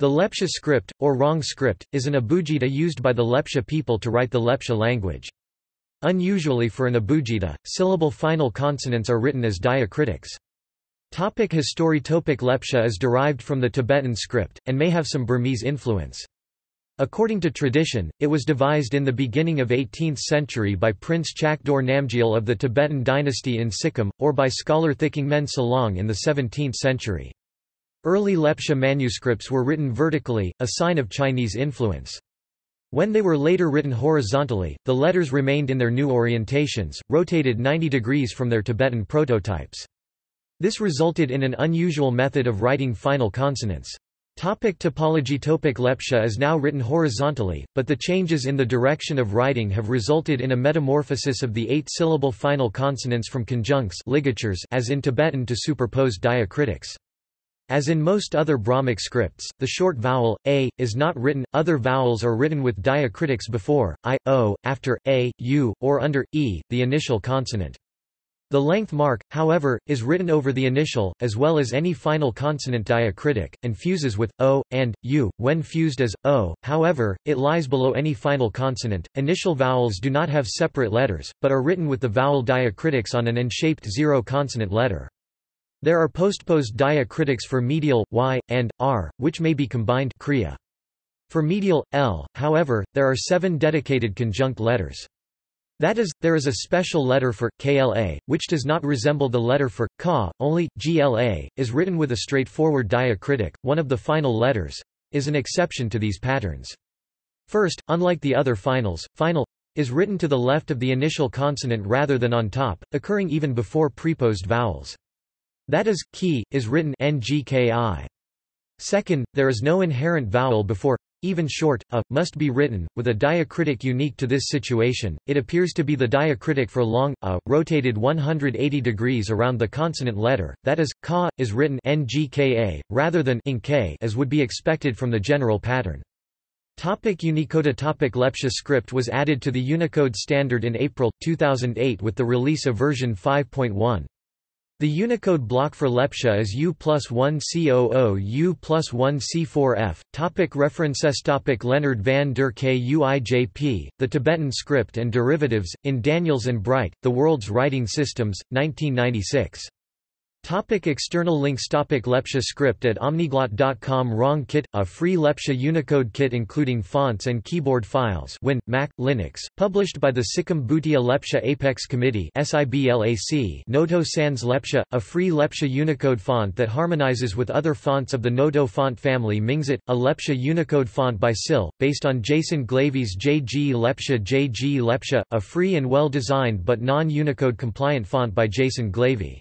The Lepcha script, or Rong script, is an abugida used by the Lepcha people to write the Lepcha language. Unusually for an abugida, syllable final consonants are written as diacritics. Topic history Topic Lepcha is derived from the Tibetan script, and may have some Burmese influence. According to tradition, it was devised in the beginning of 18th century by Prince Chakdor Namgyal of the Tibetan dynasty in Sikkim, or by scholar Thikongmen Salong in the 17th century. Early Lepcha manuscripts were written vertically, a sign of Chinese influence. When they were later written horizontally, the letters remained in their new orientations, rotated 90 degrees from their Tibetan prototypes. This resulted in an unusual method of writing final consonants. Topic typology Topic Lepcha is now written horizontally, but the changes in the direction of writing have resulted in a metamorphosis of the eight-syllable final consonants from conjuncts ligatures as in Tibetan to superposed diacritics. As in most other Brahmic scripts, the short vowel, a, is not written, other vowels are written with diacritics before, i, o, after, a, u, or under, e, the initial consonant. The length mark, however, is written over the initial, as well as any final consonant diacritic, and fuses with o and u. When fused as o, however, it lies below any final consonant. Initial vowels do not have separate letters, but are written with the vowel diacritics on an N-shaped zero consonant letter. There are postposed diacritics for medial, y, and, r, which may be combined kriya. For medial, l, however, there are seven dedicated conjunct letters. That is, there is a special letter for kla, which does not resemble the letter for ka, only gla is written with a straightforward diacritic. One of the final letters is an exception to these patterns. First, unlike the other finals, final is written to the left of the initial consonant rather than on top, occurring even before preposed vowels. That is, ki, is written ngki. Second, there is no inherent vowel before even short, a, must be written, with a diacritic unique to this situation. It appears to be the diacritic for long, a, rotated 180 degrees around the consonant letter, that is, ka, is written ngka, rather than inke as would be expected from the general pattern. Topic Unicode Topic Lepcha script was added to the Unicode standard in April, 2008 with the release of version 5.1. The Unicode block for Lepcha is U plus 1 COO U plus 1 C4F. Topic references Topic Leonard van der Kuijp, The Tibetan Script and Derivatives, in Daniels and Bright, The World's Writing Systems, 1996. Topic external links Topic Lepcha script at omniglot.com Rong Kit, a free Lepcha Unicode kit including fonts and keyboard files Win, Mac, Linux, published by the Sikkim Bhutia Lepcha Apex Committee Noto Sans Lepcha, a free Lepcha Unicode font that harmonizes with other fonts of the Noto font family Mingzat, a Lepcha Unicode font by SIL, based on Jason Glavy's JG Lepcha JG Lepcha, a free and well-designed but non-Unicode compliant font by Jason Glavy.